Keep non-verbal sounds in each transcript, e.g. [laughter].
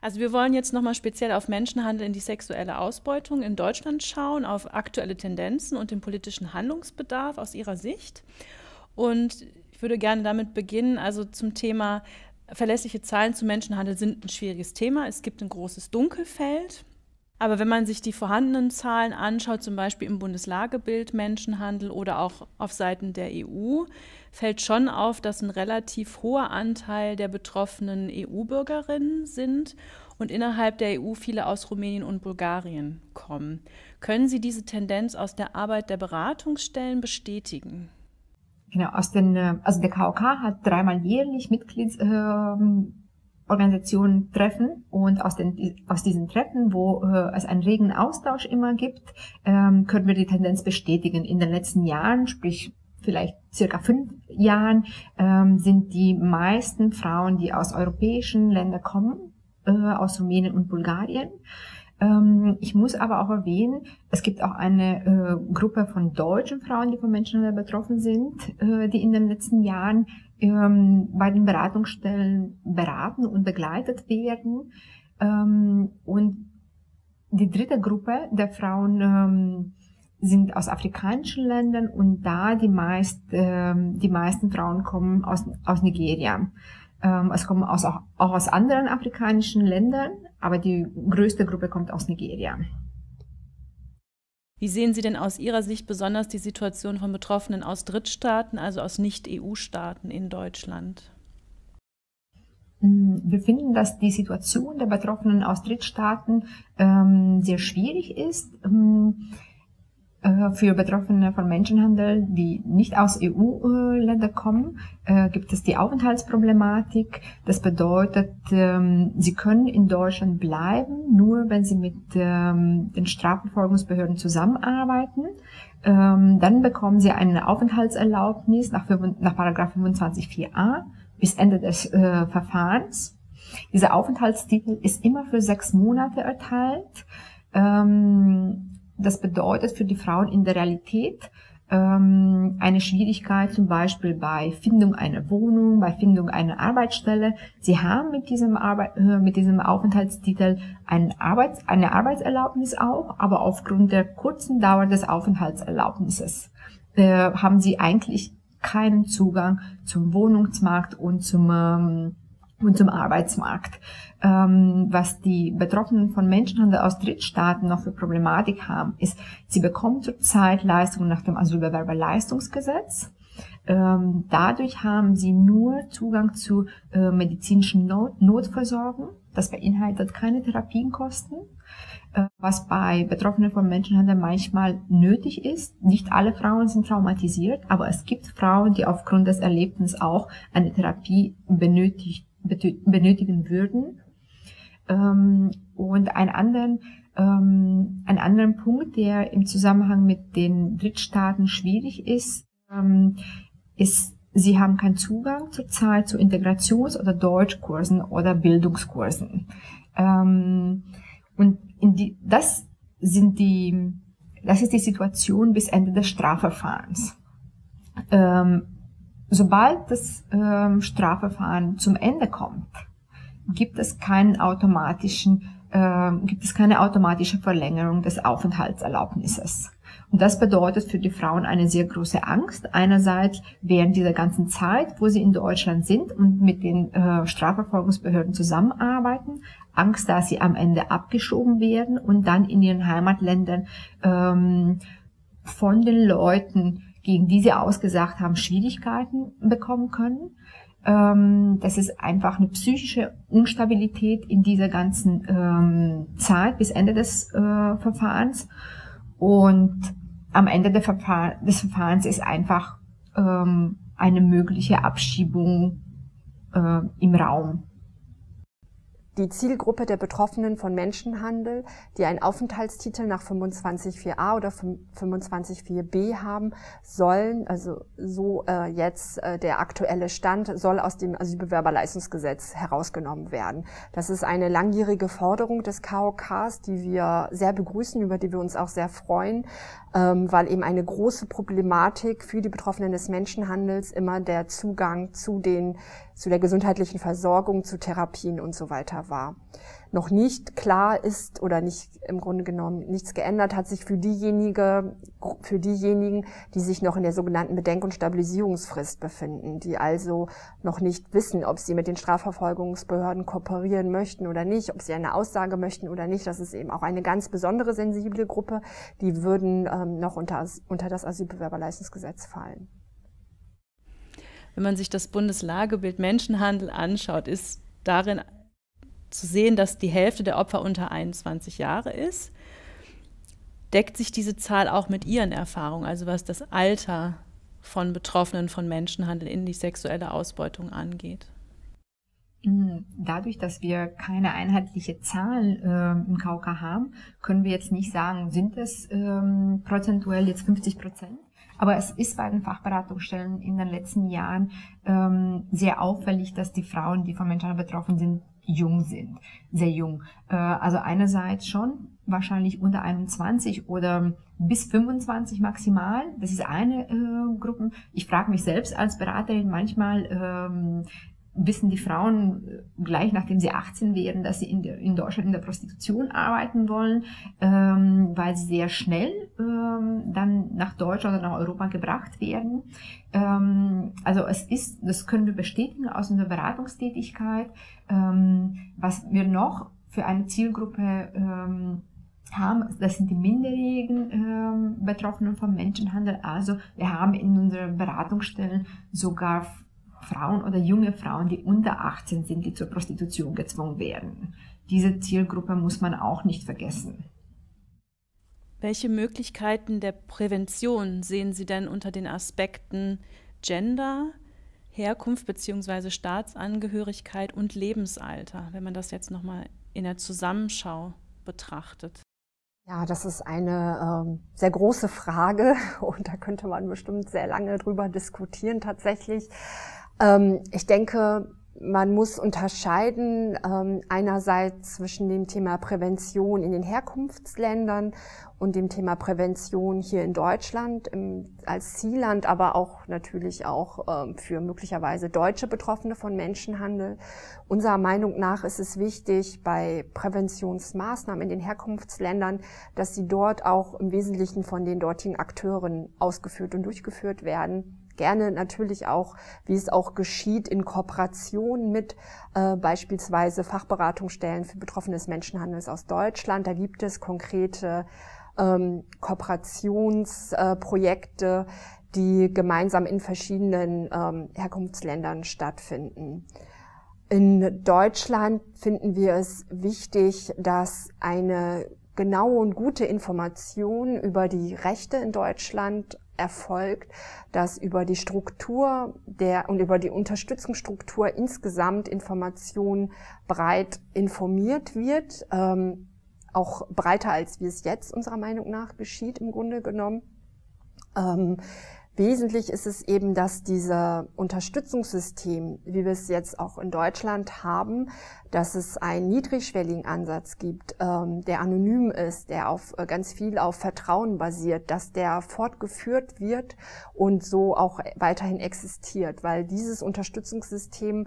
Also wir wollen jetzt nochmal speziell auf Menschenhandel in die sexuelle Ausbeutung in Deutschland schauen, auf aktuelle Tendenzen und den politischen Handlungsbedarf aus Ihrer Sicht. Und ich würde gerne damit beginnen, also zum Thema verlässliche Zahlen zu Menschenhandel sind ein schwieriges Thema. Es gibt ein großes Dunkelfeld. Aber wenn man sich die vorhandenen Zahlen anschaut, zum Beispiel im Bundeslagebild Menschenhandel oder auch auf Seiten der EU, fällt schon auf, dass ein relativ hoher Anteil der betroffenen EU-Bürgerinnen sind und innerhalb der EU viele aus Rumänien und Bulgarien kommen. Können Sie diese Tendenz aus der Arbeit der Beratungsstellen bestätigen? Genau, aus den, äh, also der KOK hat dreimal jährlich Mitglieds, äh, Organisationen treffen und aus, den, aus diesen Treffen, wo äh, es einen regen Austausch immer gibt, ähm, können wir die Tendenz bestätigen. In den letzten Jahren, sprich vielleicht circa fünf Jahren, ähm, sind die meisten Frauen, die aus europäischen Ländern kommen, äh, aus Rumänien und Bulgarien, ähm, ich muss aber auch erwähnen, es gibt auch eine äh, Gruppe von deutschen Frauen, die von Menschenhandel betroffen sind, äh, die in den letzten Jahren ähm, bei den Beratungsstellen beraten und begleitet werden. Ähm, und die dritte Gruppe der Frauen ähm, sind aus afrikanischen Ländern und da die, meist, ähm, die meisten Frauen kommen aus, aus Nigeria. Ähm, es kommen aus, auch, auch aus anderen afrikanischen Ländern, aber die größte Gruppe kommt aus Nigeria. Wie sehen Sie denn aus Ihrer Sicht besonders die Situation von Betroffenen aus Drittstaaten, also aus Nicht-EU-Staaten in Deutschland? Mm, wir finden, dass die Situation der Betroffenen aus Drittstaaten ähm, sehr schwierig ist. Ähm, äh, für Betroffene von Menschenhandel, die nicht aus EU-Ländern kommen, äh, gibt es die Aufenthaltsproblematik. Das bedeutet, ähm, sie können in Deutschland bleiben, nur wenn sie mit ähm, den Strafverfolgungsbehörden zusammenarbeiten. Ähm, dann bekommen sie eine Aufenthaltserlaubnis nach, nach 25.4a bis Ende des äh, Verfahrens. Dieser Aufenthaltstitel ist immer für sechs Monate erteilt. Das bedeutet für die Frauen in der Realität ähm, eine Schwierigkeit zum Beispiel bei Findung einer Wohnung, bei Findung einer Arbeitsstelle. Sie haben mit diesem, Arbeit, äh, mit diesem Aufenthaltstitel eine, Arbeits-, eine Arbeitserlaubnis auch, aber aufgrund der kurzen Dauer des Aufenthaltserlaubnisses äh, haben sie eigentlich keinen Zugang zum Wohnungsmarkt und zum ähm, und zum Arbeitsmarkt. Ähm, was die Betroffenen von Menschenhandel aus Drittstaaten noch für Problematik haben, ist, sie bekommen zurzeit Leistungen nach dem Asylbewerberleistungsgesetz. Ähm, dadurch haben sie nur Zugang zu äh, medizinischen Not Notversorgung. Das beinhaltet keine Therapienkosten, äh, was bei Betroffenen von Menschenhandel manchmal nötig ist. Nicht alle Frauen sind traumatisiert, aber es gibt Frauen, die aufgrund des Erlebnisses auch eine Therapie benötigt benötigen würden. Ähm, und einen anderen, ähm, einen anderen Punkt, der im Zusammenhang mit den Drittstaaten schwierig ist, ähm, ist, sie haben keinen Zugang zurzeit zu Integrations- oder Deutschkursen oder Bildungskursen. und in die, das sind die, das ist die Situation bis Ende des Strafverfahrens. Ähm, Sobald das ähm, Strafverfahren zum Ende kommt, gibt es keinen automatischen, äh, gibt es keine automatische Verlängerung des Aufenthaltserlaubnisses. Und das bedeutet für die Frauen eine sehr große Angst. Einerseits während dieser ganzen Zeit, wo sie in Deutschland sind und mit den äh, Strafverfolgungsbehörden zusammenarbeiten, Angst, dass sie am Ende abgeschoben werden und dann in ihren Heimatländern ähm, von den Leuten gegen die sie ausgesagt haben, Schwierigkeiten bekommen können. Ähm, das ist einfach eine psychische Unstabilität in dieser ganzen ähm, Zeit bis Ende des äh, Verfahrens. Und am Ende des Verfahrens ist einfach ähm, eine mögliche Abschiebung äh, im Raum die Zielgruppe der Betroffenen von Menschenhandel, die einen Aufenthaltstitel nach 25.4a oder 25.4b haben, sollen, also so äh, jetzt äh, der aktuelle Stand, soll aus dem Asylbewerberleistungsgesetz herausgenommen werden. Das ist eine langjährige Forderung des KOKs, die wir sehr begrüßen, über die wir uns auch sehr freuen, weil eben eine große Problematik für die Betroffenen des Menschenhandels immer der Zugang zu den zu der gesundheitlichen Versorgung, zu Therapien und so weiter war. Noch nicht klar ist oder nicht im Grunde genommen nichts geändert hat sich für diejenige, für diejenigen, die sich noch in der sogenannten Bedenk- und Stabilisierungsfrist befinden, die also noch nicht wissen, ob sie mit den Strafverfolgungsbehörden kooperieren möchten oder nicht, ob sie eine Aussage möchten oder nicht. Das ist eben auch eine ganz besondere sensible Gruppe. Die würden ähm, noch unter, unter das Asylbewerberleistungsgesetz fallen. Wenn man sich das Bundeslagebild Menschenhandel anschaut, ist darin zu sehen, dass die Hälfte der Opfer unter 21 Jahre ist. Deckt sich diese Zahl auch mit Ihren Erfahrungen, also was das Alter von Betroffenen von Menschenhandel in die sexuelle Ausbeutung angeht? Dadurch, dass wir keine einheitliche Zahl äh, im KK haben, können wir jetzt nicht sagen, sind es ähm, prozentuell jetzt 50 Prozent. Aber es ist bei den Fachberatungsstellen in den letzten Jahren ähm, sehr auffällig, dass die Frauen, die von Menschenhandel betroffen sind, jung sind, sehr jung. Äh, also einerseits schon wahrscheinlich unter 21 oder bis 25 maximal. Das ist eine äh, Gruppe. Ich frage mich selbst als Beraterin manchmal, ähm, wissen die Frauen äh, gleich nachdem sie 18 werden, dass sie in, der, in Deutschland in der Prostitution arbeiten wollen, ähm, weil sie sehr schnell ähm, dann nach Deutschland oder nach Europa gebracht werden. Ähm, also es ist, das können wir bestätigen aus unserer Beratungstätigkeit. Ähm, was wir noch für eine Zielgruppe ähm, haben, das sind die minderjährigen ähm, Betroffenen vom Menschenhandel. Also wir haben in unseren Beratungsstellen sogar Frauen oder junge Frauen, die unter 18 sind, die zur Prostitution gezwungen werden. Diese Zielgruppe muss man auch nicht vergessen. Welche Möglichkeiten der Prävention sehen Sie denn unter den Aspekten Gender, Herkunft bzw. Staatsangehörigkeit und Lebensalter, wenn man das jetzt nochmal in der Zusammenschau betrachtet? Ja, das ist eine ähm, sehr große Frage [laughs] und da könnte man bestimmt sehr lange drüber diskutieren tatsächlich. Ähm, ich denke, man muss unterscheiden ähm, einerseits zwischen dem Thema Prävention in den Herkunftsländern und dem Thema Prävention hier in Deutschland im, als Zielland, aber auch natürlich auch ähm, für möglicherweise deutsche Betroffene von Menschenhandel. Unserer Meinung nach ist es wichtig bei Präventionsmaßnahmen in den Herkunftsländern, dass sie dort auch im Wesentlichen von den dortigen Akteuren ausgeführt und durchgeführt werden gerne natürlich auch, wie es auch geschieht, in Kooperation mit äh, beispielsweise Fachberatungsstellen für Betroffene des Menschenhandels aus Deutschland. Da gibt es konkrete ähm, Kooperationsprojekte, äh, die gemeinsam in verschiedenen ähm, Herkunftsländern stattfinden. In Deutschland finden wir es wichtig, dass eine genaue und gute Information über die Rechte in Deutschland erfolgt, dass über die Struktur der und über die Unterstützungsstruktur insgesamt Information breit informiert wird, ähm, auch breiter als wie es jetzt unserer Meinung nach geschieht im Grunde genommen. Ähm, Wesentlich ist es eben, dass dieser Unterstützungssystem, wie wir es jetzt auch in Deutschland haben, dass es einen niedrigschwelligen Ansatz gibt, ähm, der anonym ist, der auf äh, ganz viel auf Vertrauen basiert, dass der fortgeführt wird und so auch weiterhin existiert, weil dieses Unterstützungssystem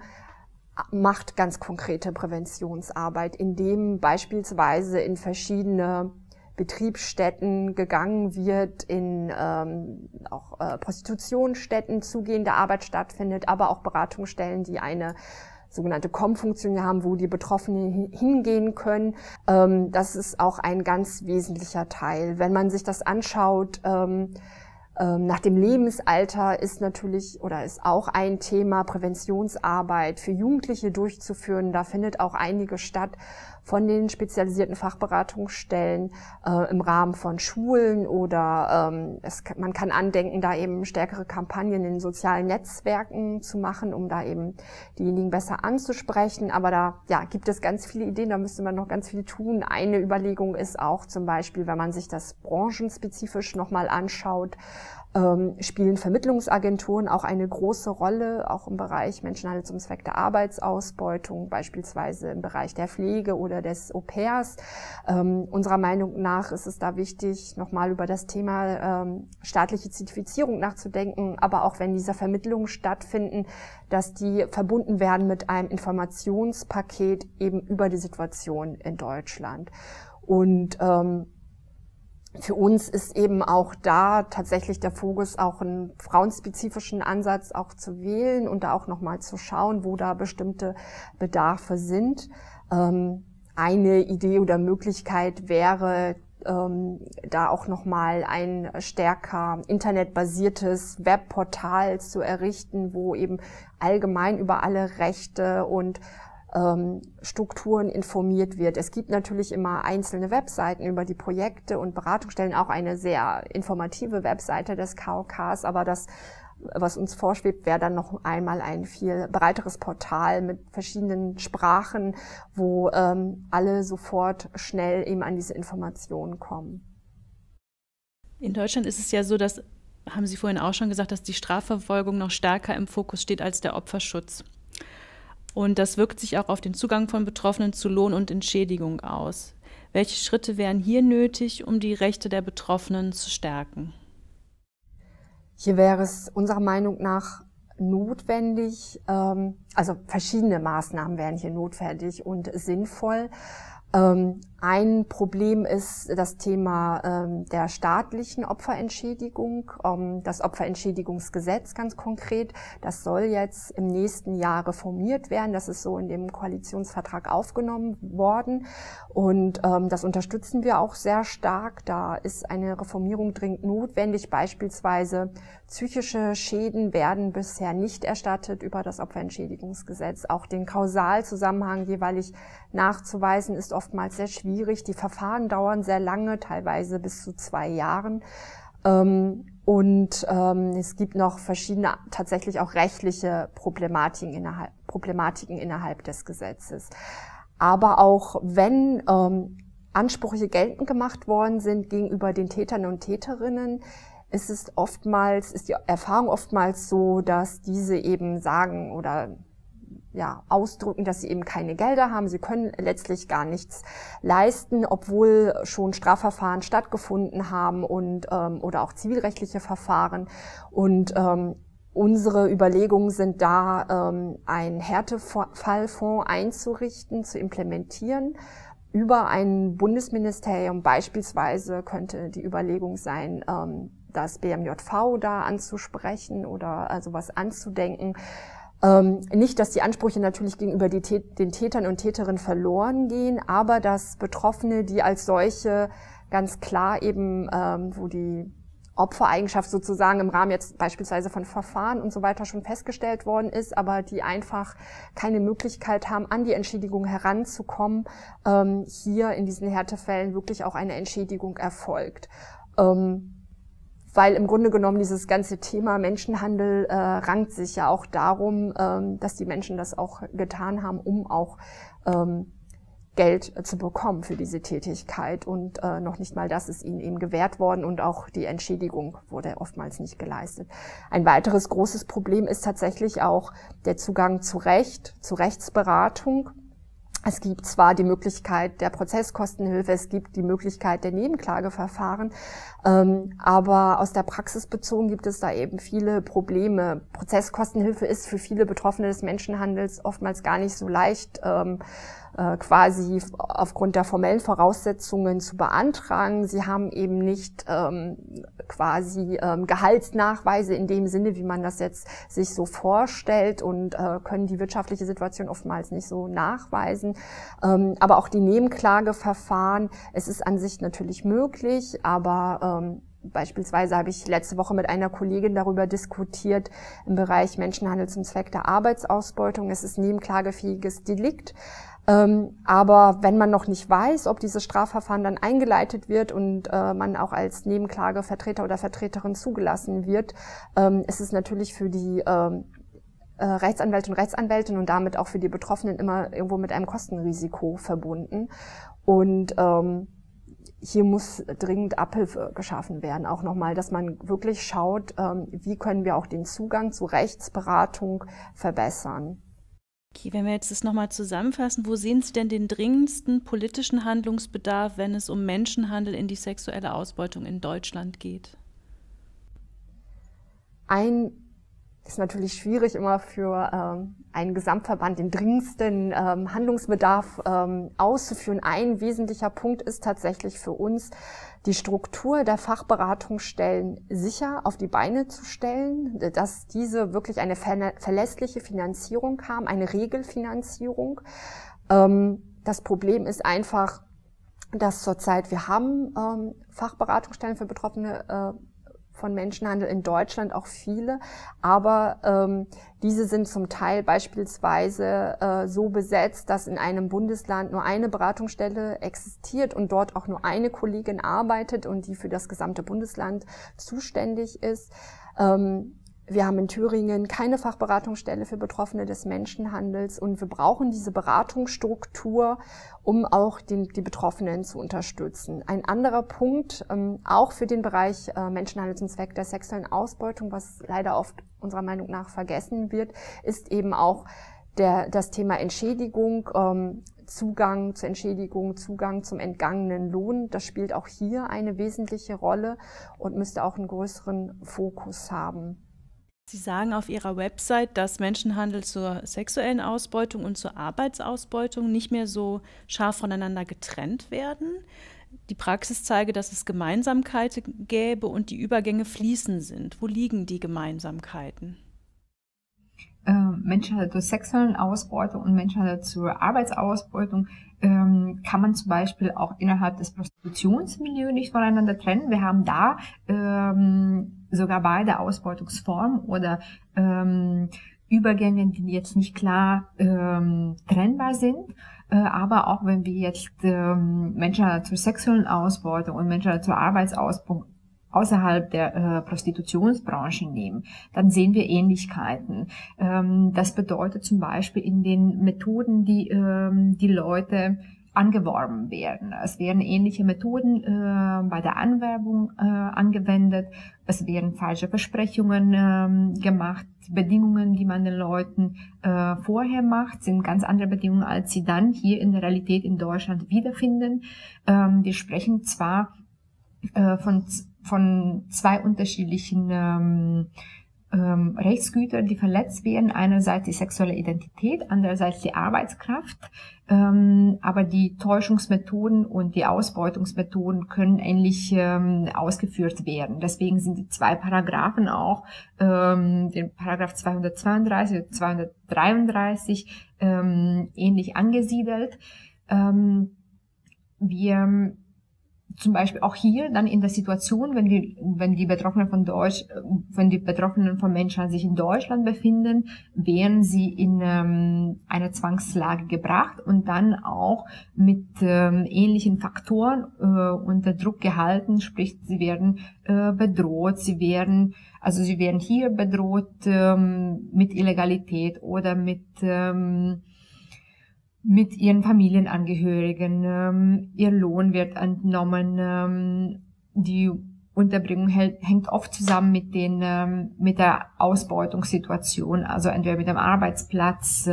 macht ganz konkrete Präventionsarbeit, indem beispielsweise in verschiedene Betriebsstätten gegangen wird, in ähm, auch äh, Prostitutionsstätten zugehende Arbeit stattfindet, aber auch Beratungsstellen, die eine sogenannte Com-Funktion haben, wo die Betroffenen hingehen können. Ähm, das ist auch ein ganz wesentlicher Teil. Wenn man sich das anschaut, ähm, ähm, nach dem Lebensalter ist natürlich oder ist auch ein Thema Präventionsarbeit für Jugendliche durchzuführen. Da findet auch einige statt von den spezialisierten Fachberatungsstellen äh, im Rahmen von Schulen oder ähm, es, man kann andenken, da eben stärkere Kampagnen in sozialen Netzwerken zu machen, um da eben diejenigen besser anzusprechen. Aber da ja, gibt es ganz viele Ideen, da müsste man noch ganz viel tun. Eine Überlegung ist auch zum Beispiel, wenn man sich das branchenspezifisch nochmal anschaut, ähm, spielen Vermittlungsagenturen auch eine große Rolle, auch im Bereich Menschenhandel zum Zweck der Arbeitsausbeutung, beispielsweise im Bereich der Pflege oder des Au-pairs. Ähm, unserer Meinung nach ist es da wichtig, nochmal über das Thema ähm, staatliche Zertifizierung nachzudenken, aber auch wenn diese Vermittlungen stattfinden, dass die verbunden werden mit einem Informationspaket eben über die Situation in Deutschland. Und ähm, für uns ist eben auch da tatsächlich der Fokus, auch einen frauenspezifischen Ansatz auch zu wählen und da auch nochmal zu schauen, wo da bestimmte Bedarfe sind. Ähm, eine Idee oder Möglichkeit wäre, ähm, da auch nochmal ein stärker internetbasiertes Webportal zu errichten, wo eben allgemein über alle Rechte und Strukturen informiert wird. Es gibt natürlich immer einzelne Webseiten über die Projekte und Beratungsstellen, auch eine sehr informative Webseite des KOKs, aber das was uns vorschwebt, wäre dann noch einmal ein viel breiteres Portal mit verschiedenen Sprachen, wo ähm, alle sofort schnell eben an diese Informationen kommen. In Deutschland ist es ja so, dass, haben Sie vorhin auch schon gesagt, dass die Strafverfolgung noch stärker im Fokus steht als der Opferschutz. Und das wirkt sich auch auf den Zugang von Betroffenen zu Lohn und Entschädigung aus. Welche Schritte wären hier nötig, um die Rechte der Betroffenen zu stärken? Hier wäre es unserer Meinung nach notwendig, ähm, also verschiedene Maßnahmen wären hier notwendig und sinnvoll. Ein Problem ist das Thema ähm, der staatlichen Opferentschädigung, ähm, das Opferentschädigungsgesetz ganz konkret. Das soll jetzt im nächsten Jahr reformiert werden. Das ist so in dem Koalitionsvertrag aufgenommen worden. Und ähm, das unterstützen wir auch sehr stark. Da ist eine Reformierung dringend notwendig. Beispielsweise psychische Schäden werden bisher nicht erstattet über das Opferentschädigungsgesetz. Auch den Kausalzusammenhang jeweilig nachzuweisen ist oftmals sehr schwierig. Die Verfahren dauern sehr lange, teilweise bis zu zwei Jahren. Ähm, und ähm, es gibt noch verschiedene tatsächlich auch rechtliche Problematiken innerhalb, Problematiken innerhalb des Gesetzes. Aber auch wenn ähm, Ansprüche geltend gemacht worden sind gegenüber den Tätern und Täterinnen, ist es oftmals, ist die Erfahrung oftmals so, dass diese eben sagen oder ja, ausdrücken, dass sie eben keine Gelder haben. Sie können letztlich gar nichts leisten, obwohl schon Strafverfahren stattgefunden haben und ähm, oder auch zivilrechtliche Verfahren. Und ähm, unsere Überlegungen sind da, ähm, einen Härtefallfonds einzurichten, zu implementieren. Über ein Bundesministerium beispielsweise könnte die Überlegung sein, ähm, das BMJV da anzusprechen oder also anzudenken ähm, nicht, dass die Ansprüche natürlich gegenüber die, den Tätern und Täterinnen verloren gehen, aber dass Betroffene, die als solche ganz klar eben, ähm, wo die Opfereigenschaft sozusagen im Rahmen jetzt beispielsweise von Verfahren und so weiter schon festgestellt worden ist, aber die einfach keine Möglichkeit haben, an die Entschädigung heranzukommen, ähm, hier in diesen Härtefällen wirklich auch eine Entschädigung erfolgt. Ähm, weil im Grunde genommen dieses ganze Thema Menschenhandel äh, rankt sich ja auch darum, ähm, dass die Menschen das auch getan haben, um auch ähm, Geld zu bekommen für diese Tätigkeit. Und äh, noch nicht mal das ist ihnen eben gewährt worden und auch die Entschädigung wurde oftmals nicht geleistet. Ein weiteres großes Problem ist tatsächlich auch der Zugang zu Recht, zu Rechtsberatung. Es gibt zwar die Möglichkeit der Prozesskostenhilfe, es gibt die Möglichkeit der Nebenklageverfahren, ähm, aber aus der Praxis bezogen gibt es da eben viele Probleme. Prozesskostenhilfe ist für viele Betroffene des Menschenhandels oftmals gar nicht so leicht. Ähm, äh, quasi aufgrund der formellen Voraussetzungen zu beantragen. Sie haben eben nicht ähm, quasi ähm, Gehaltsnachweise in dem Sinne, wie man das jetzt sich so vorstellt und äh, können die wirtschaftliche Situation oftmals nicht so nachweisen. Ähm, aber auch die Nebenklageverfahren, es ist an sich natürlich möglich, aber ähm, Beispielsweise habe ich letzte Woche mit einer Kollegin darüber diskutiert im Bereich Menschenhandel zum Zweck der Arbeitsausbeutung. Es ist nebenklagefähiges Delikt. Ähm, aber wenn man noch nicht weiß, ob dieses Strafverfahren dann eingeleitet wird und äh, man auch als Nebenklagevertreter oder Vertreterin zugelassen wird, ähm, ist es natürlich für die ähm, äh, Rechtsanwälte und Rechtsanwältin und damit auch für die Betroffenen immer irgendwo mit einem Kostenrisiko verbunden. Und ähm, hier muss dringend Abhilfe geschaffen werden. Auch nochmal, dass man wirklich schaut, wie können wir auch den Zugang zu Rechtsberatung verbessern. Okay, wenn wir jetzt das nochmal zusammenfassen, wo sehen Sie denn den dringendsten politischen Handlungsbedarf, wenn es um Menschenhandel in die sexuelle Ausbeutung in Deutschland geht? Ein ist natürlich schwierig immer für ähm, einen Gesamtverband den dringendsten ähm, Handlungsbedarf ähm, auszuführen. Ein wesentlicher Punkt ist tatsächlich für uns, die Struktur der Fachberatungsstellen sicher auf die Beine zu stellen, dass diese wirklich eine ver verlässliche Finanzierung haben, eine Regelfinanzierung. Ähm, das Problem ist einfach, dass zurzeit wir haben ähm, Fachberatungsstellen für Betroffene äh, von Menschenhandel in Deutschland auch viele, aber ähm, diese sind zum Teil beispielsweise äh, so besetzt, dass in einem Bundesland nur eine Beratungsstelle existiert und dort auch nur eine Kollegin arbeitet und die für das gesamte Bundesland zuständig ist. Ähm, wir haben in Thüringen keine Fachberatungsstelle für Betroffene des Menschenhandels und wir brauchen diese Beratungsstruktur, um auch den, die Betroffenen zu unterstützen. Ein anderer Punkt, ähm, auch für den Bereich äh, Menschenhandel zum Zweck der sexuellen Ausbeutung, was leider oft unserer Meinung nach vergessen wird, ist eben auch der, das Thema Entschädigung, ähm, Zugang zur Entschädigung, Zugang zum entgangenen Lohn. Das spielt auch hier eine wesentliche Rolle und müsste auch einen größeren Fokus haben. Sie sagen auf Ihrer Website, dass Menschenhandel zur sexuellen Ausbeutung und zur Arbeitsausbeutung nicht mehr so scharf voneinander getrennt werden. Die Praxis zeige, dass es Gemeinsamkeiten gäbe und die Übergänge fließend sind. Wo liegen die Gemeinsamkeiten? äh, Menschenhandel zur sexuellen Ausbeutung und Menschenhandel zur Arbeitsausbeutung ähm, kann man zum Beispiel auch innerhalb des Prostitutionsmilieus nicht voneinander trennen. Wir haben da ähm, sogar beide Ausbeutungsformen oder ähm, Übergänge, die jetzt nicht klar ähm, trennbar sind. Äh, aber auch wenn wir jetzt ähm, Menschen zur sexuellen Ausbeutung und Menschen zur Arbeitsausbeutung außerhalb der äh, Prostitutionsbranche nehmen, dann sehen wir Ähnlichkeiten. Ähm, das bedeutet zum Beispiel in den Methoden, die ähm, die Leute angeworben werden. Es werden ähnliche Methoden äh, bei der Anwerbung äh, angewendet. Es werden falsche Versprechungen ähm, gemacht. Bedingungen, die man den Leuten äh, vorher macht, sind ganz andere Bedingungen, als sie dann hier in der Realität in Deutschland wiederfinden. Ähm, wir sprechen zwar äh, von von zwei unterschiedlichen ähm, ähm, Rechtsgütern, die verletzt werden. Einerseits die sexuelle Identität, andererseits die Arbeitskraft. Ähm, aber die Täuschungsmethoden und die Ausbeutungsmethoden können ähnlich ähm, ausgeführt werden. Deswegen sind die zwei Paragraphen auch, ähm, den Paragraph 232 und 233, ähm, ähnlich angesiedelt. Ähm, wir zum Beispiel auch hier dann in der Situation, wenn die, wenn die Betroffenen von Deutsch, wenn die Betroffenen von Menschen sich in Deutschland befinden, werden sie in ähm, eine Zwangslage gebracht und dann auch mit ähm, ähnlichen Faktoren äh, unter Druck gehalten, sprich sie werden äh, bedroht, sie werden also sie werden hier bedroht ähm, mit Illegalität oder mit ähm, mit ihren Familienangehörigen. Ähm, ihr Lohn wird entnommen. Ähm, die Unterbringung hängt oft zusammen mit den ähm, mit der Ausbeutungssituation, also entweder mit dem Arbeitsplatz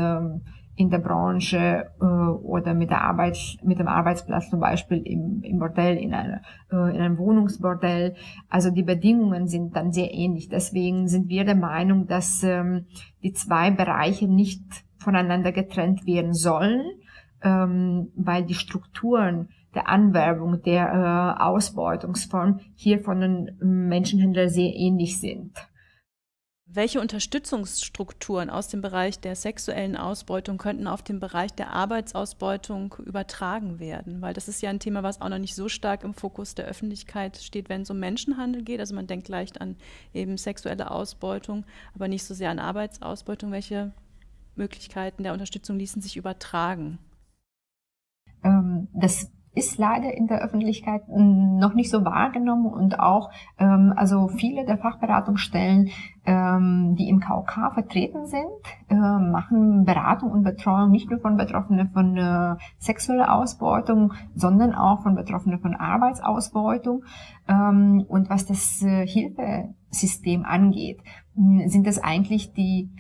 in der Branche äh, oder mit der Arbeit mit dem Arbeitsplatz zum Beispiel im, im Bordell in, einer, äh, in einem Wohnungsbordell. Also die Bedingungen sind dann sehr ähnlich. Deswegen sind wir der Meinung, dass ähm, die zwei Bereiche nicht voneinander getrennt werden sollen, ähm, weil die Strukturen der Anwerbung, der äh, Ausbeutungsform hier von den Menschenhändlern sehr ähnlich sind. Welche Unterstützungsstrukturen aus dem Bereich der sexuellen Ausbeutung könnten auf den Bereich der Arbeitsausbeutung übertragen werden? Weil das ist ja ein Thema, was auch noch nicht so stark im Fokus der Öffentlichkeit steht, wenn es um Menschenhandel geht. Also man denkt leicht an eben sexuelle Ausbeutung, aber nicht so sehr an Arbeitsausbeutung. Welche Möglichkeiten der Unterstützung ließen sich übertragen? Ähm, das ist leider in der Öffentlichkeit noch nicht so wahrgenommen und auch ähm, also viele der Fachberatungsstellen, ähm, die im KOK vertreten sind, äh, machen Beratung und Betreuung nicht nur von Betroffenen von äh, sexueller Ausbeutung, sondern auch von Betroffenen von Arbeitsausbeutung. Ähm, und was das äh, Hilfesystem angeht, sind das eigentlich die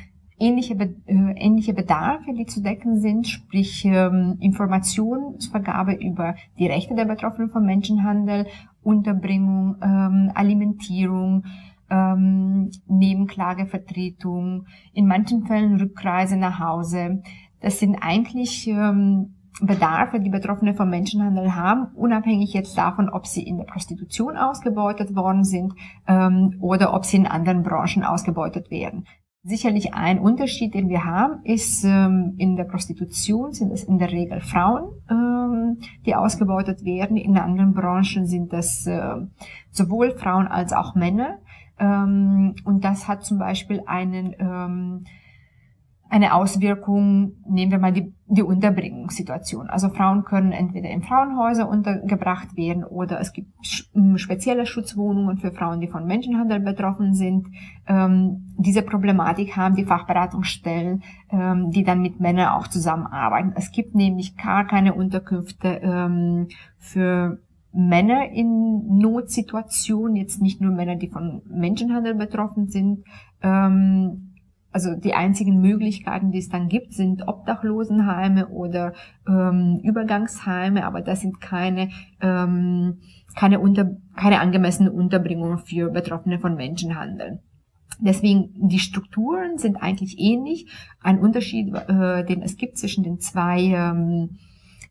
ähnliche, äh, ähnliche Bedarfe, die zu decken sind, sprich ähm, Informationsvergabe über die Rechte der Betroffenen vom Menschenhandel, Unterbringung, ähm, Alimentierung, ähm, Nebenklagevertretung, in manchen Fällen Rückreise nach Hause. Das sind eigentlich ähm, Bedarfe, die Betroffene vom Menschenhandel haben, unabhängig jetzt davon, ob sie in der Prostitution ausgebeutet worden sind ähm, oder ob sie in anderen Branchen ausgebeutet werden. Sicherlich ein Unterschied, den wir haben, ist ähm, in der Prostitution sind es in der Regel Frauen, ähm, die ausgebeutet werden. In anderen Branchen sind das äh, sowohl Frauen als auch Männer. Ähm, und das hat zum Beispiel einen ähm, eine Auswirkung, nehmen wir mal die, die Unterbringungssituation. Also Frauen können entweder in Frauenhäuser untergebracht werden oder es gibt spezielle Schutzwohnungen für Frauen, die von Menschenhandel betroffen sind. Ähm, diese Problematik haben die Fachberatungsstellen, ähm, die dann mit Männern auch zusammenarbeiten. Es gibt nämlich gar keine Unterkünfte ähm, für Männer in Notsituationen, jetzt nicht nur Männer, die von Menschenhandel betroffen sind. Ähm, also die einzigen Möglichkeiten, die es dann gibt, sind Obdachlosenheime oder ähm, Übergangsheime, aber das sind keine ähm, keine, unter, keine angemessene Unterbringung für Betroffene von Menschenhandel. Deswegen die Strukturen sind eigentlich ähnlich. Ein Unterschied, äh, den es gibt zwischen den zwei ähm,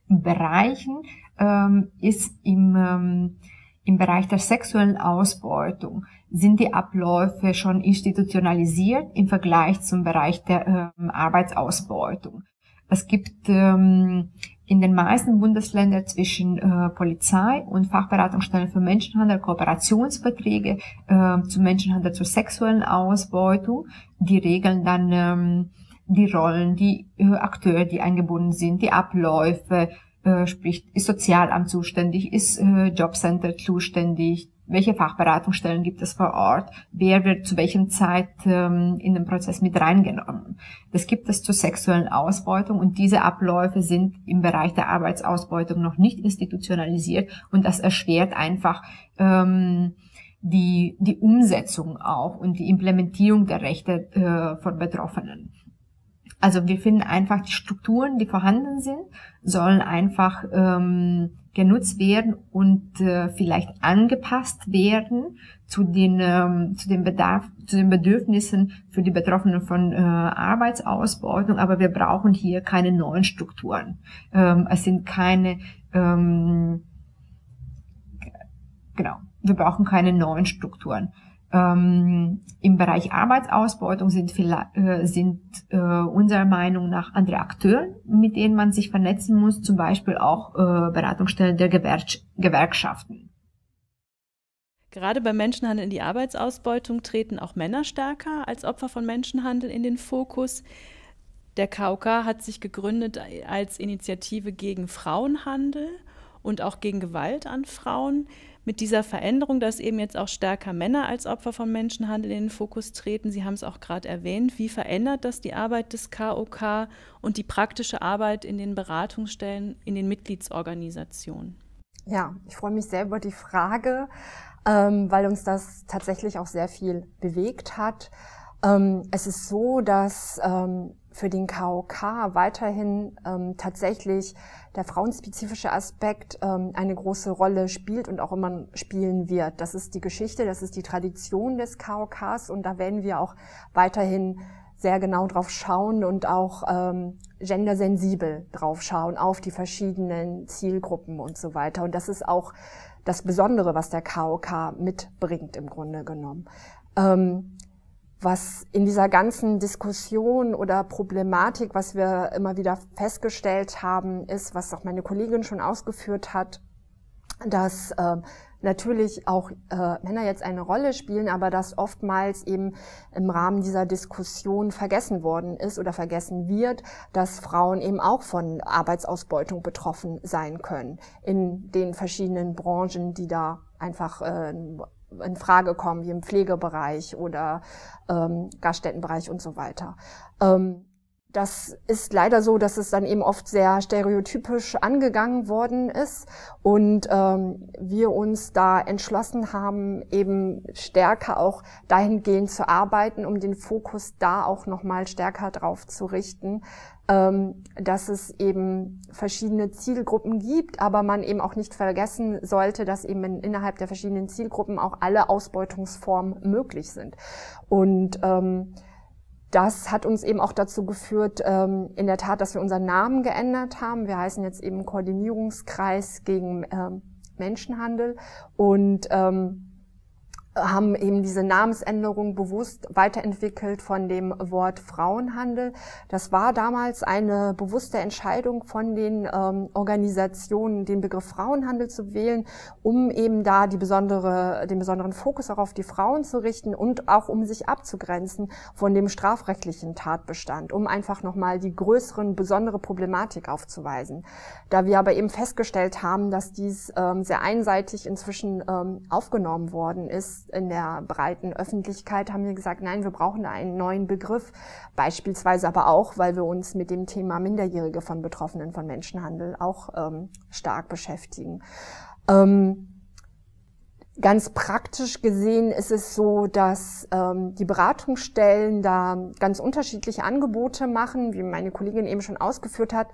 Bereichen, ähm, ist im ähm, im Bereich der sexuellen Ausbeutung sind die Abläufe schon institutionalisiert im Vergleich zum Bereich der ähm, Arbeitsausbeutung. Es gibt ähm, in den meisten Bundesländern zwischen äh, Polizei und Fachberatungsstellen für Menschenhandel Kooperationsverträge äh, zum Menschenhandel zur sexuellen Ausbeutung. Die regeln dann ähm, die Rollen, die äh, Akteure, die eingebunden sind, die Abläufe, äh, sprich, ist Sozialamt zuständig, ist äh, Jobcenter zuständig, welche Fachberatungsstellen gibt es vor Ort, wer wird zu welchem Zeit ähm, in den Prozess mit reingenommen. Das gibt es zur sexuellen Ausbeutung und diese Abläufe sind im Bereich der Arbeitsausbeutung noch nicht institutionalisiert und das erschwert einfach ähm, die, die Umsetzung auch und die Implementierung der Rechte äh, von Betroffenen. Also wir finden einfach die Strukturen, die vorhanden sind, sollen einfach ähm, genutzt werden und äh, vielleicht angepasst werden zu den ähm, zu dem Bedarf, zu den Bedürfnissen für die Betroffenen von äh, Arbeitsausbeutung. Aber wir brauchen hier keine neuen Strukturen. Ähm, es sind keine ähm, genau. Wir brauchen keine neuen Strukturen. Ähm, Im Bereich Arbeitsausbeutung sind, äh, sind äh, unserer Meinung nach andere Akteure, mit denen man sich vernetzen muss, zum Beispiel auch äh, Beratungsstellen der Gewer Gewerkschaften. Gerade beim Menschenhandel in die Arbeitsausbeutung treten auch Männer stärker als Opfer von Menschenhandel in den Fokus. Der KOK hat sich gegründet als Initiative gegen Frauenhandel und auch gegen Gewalt an Frauen mit dieser Veränderung, dass eben jetzt auch stärker Männer als Opfer von Menschenhandel in den Fokus treten. Sie haben es auch gerade erwähnt. Wie verändert das die Arbeit des KOK und die praktische Arbeit in den Beratungsstellen, in den Mitgliedsorganisationen? Ja, ich freue mich sehr über die Frage, ähm, weil uns das tatsächlich auch sehr viel bewegt hat. Ähm, es ist so, dass ähm, für den KOK weiterhin ähm, tatsächlich der frauenspezifische Aspekt ähm, eine große Rolle spielt und auch immer spielen wird. Das ist die Geschichte, das ist die Tradition des KOKs und da werden wir auch weiterhin sehr genau drauf schauen und auch ähm, gendersensibel drauf schauen auf die verschiedenen Zielgruppen und so weiter. Und das ist auch das Besondere, was der KOK mitbringt im Grunde genommen. Ähm, was in dieser ganzen Diskussion oder Problematik, was wir immer wieder festgestellt haben, ist, was auch meine Kollegin schon ausgeführt hat, dass äh, natürlich auch äh, Männer jetzt eine Rolle spielen, aber das oftmals eben im Rahmen dieser Diskussion vergessen worden ist oder vergessen wird, dass Frauen eben auch von Arbeitsausbeutung betroffen sein können in den verschiedenen Branchen, die da einfach äh, in Frage kommen, wie im Pflegebereich oder ähm, Gaststättenbereich und so weiter. Ähm, das ist leider so, dass es dann eben oft sehr stereotypisch angegangen worden ist und ähm, wir uns da entschlossen haben, eben stärker auch dahingehend zu arbeiten, um den Fokus da auch nochmal stärker drauf zu richten, dass es eben verschiedene Zielgruppen gibt, aber man eben auch nicht vergessen sollte, dass eben in, innerhalb der verschiedenen Zielgruppen auch alle Ausbeutungsformen möglich sind und ähm, das hat uns eben auch dazu geführt, ähm, in der Tat, dass wir unseren Namen geändert haben. Wir heißen jetzt eben Koordinierungskreis gegen ähm, Menschenhandel und ähm, haben eben diese Namensänderung bewusst weiterentwickelt von dem Wort Frauenhandel. Das war damals eine bewusste Entscheidung von den ähm, Organisationen, den Begriff Frauenhandel zu wählen, um eben da die besondere, den besonderen Fokus auch auf die Frauen zu richten und auch um sich abzugrenzen von dem strafrechtlichen Tatbestand, um einfach nochmal die größeren, besondere Problematik aufzuweisen. Da wir aber eben festgestellt haben, dass dies ähm, sehr einseitig inzwischen ähm, aufgenommen worden ist, in der breiten Öffentlichkeit haben wir gesagt, nein, wir brauchen einen neuen Begriff. Beispielsweise aber auch, weil wir uns mit dem Thema Minderjährige von Betroffenen von Menschenhandel auch ähm, stark beschäftigen. Ähm, Ganz praktisch gesehen ist es so, dass ähm, die Beratungsstellen da ganz unterschiedliche Angebote machen. Wie meine Kollegin eben schon ausgeführt hat,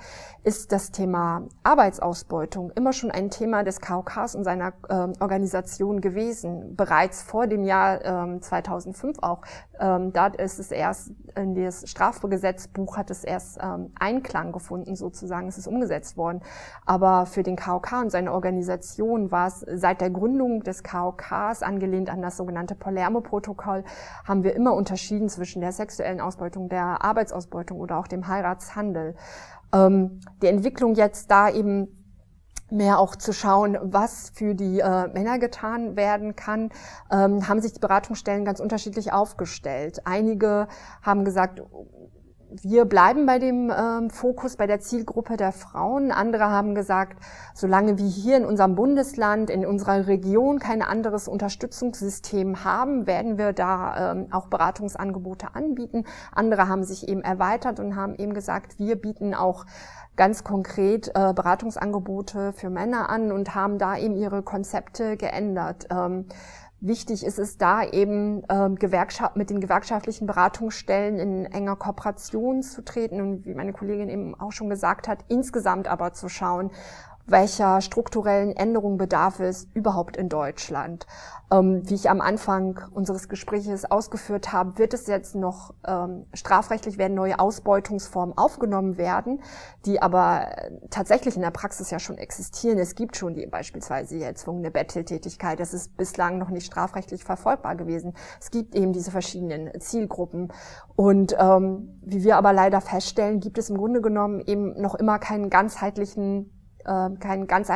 ist das Thema Arbeitsausbeutung immer schon ein Thema des KOKs und seiner ähm, Organisation gewesen. Bereits vor dem Jahr ähm, 2005 auch. Ähm, da ist es erst in das Strafgesetzbuch hat es erst ähm, Einklang gefunden, sozusagen. Es ist umgesetzt worden. Aber für den KOK und seine Organisation war es seit der Gründung des KOK KOKs, angelehnt an das sogenannte Palermo-Protokoll, haben wir immer unterschieden zwischen der sexuellen Ausbeutung, der Arbeitsausbeutung oder auch dem Heiratshandel. Ähm, die Entwicklung jetzt da eben mehr auch zu schauen, was für die äh, Männer getan werden kann, ähm, haben sich die Beratungsstellen ganz unterschiedlich aufgestellt. Einige haben gesagt, wir bleiben bei dem ähm, Fokus, bei der Zielgruppe der Frauen. Andere haben gesagt, solange wir hier in unserem Bundesland, in unserer Region kein anderes Unterstützungssystem haben, werden wir da ähm, auch Beratungsangebote anbieten. Andere haben sich eben erweitert und haben eben gesagt, wir bieten auch ganz konkret äh, Beratungsangebote für Männer an und haben da eben ihre Konzepte geändert. Ähm, Wichtig ist es da eben äh, Gewerkschaft, mit den gewerkschaftlichen Beratungsstellen in enger Kooperation zu treten und wie meine Kollegin eben auch schon gesagt hat, insgesamt aber zu schauen, welcher strukturellen Änderung bedarf es überhaupt in Deutschland. Ähm, wie ich am Anfang unseres Gesprächs ausgeführt habe, wird es jetzt noch ähm, strafrechtlich werden neue Ausbeutungsformen aufgenommen werden, die aber tatsächlich in der Praxis ja schon existieren. Es gibt schon die beispielsweise die erzwungene Betteltätigkeit. Das ist bislang noch nicht strafrechtlich verfolgbar gewesen. Es gibt eben diese verschiedenen Zielgruppen. Und ähm, wie wir aber leider feststellen, gibt es im Grunde genommen eben noch immer keinen ganzheitlichen äh, keine ganz,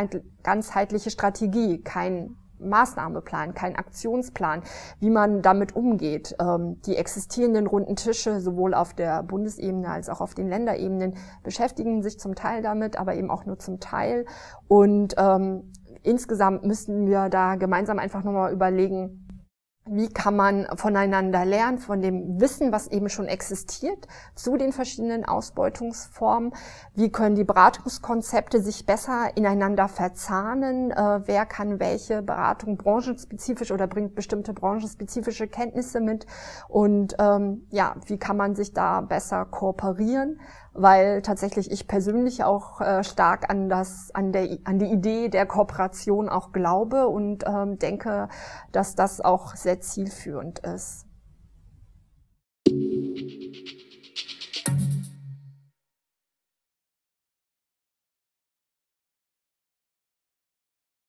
ganzheitliche Strategie, kein Maßnahmeplan, kein Aktionsplan, wie man damit umgeht. Ähm, die existierenden runden Tische, sowohl auf der Bundesebene als auch auf den Länderebenen, beschäftigen sich zum Teil damit, aber eben auch nur zum Teil. Und ähm, insgesamt müssen wir da gemeinsam einfach nochmal überlegen, wie kann man voneinander lernen, von dem Wissen, was eben schon existiert, zu den verschiedenen Ausbeutungsformen? Wie können die Beratungskonzepte sich besser ineinander verzahnen? Äh, wer kann welche Beratung branchenspezifisch oder bringt bestimmte branchenspezifische Kenntnisse mit? Und ähm, ja, wie kann man sich da besser kooperieren? Weil tatsächlich ich persönlich auch äh, stark an das, an der, an die Idee der Kooperation auch glaube und ähm, denke, dass das auch sehr zielführend ist.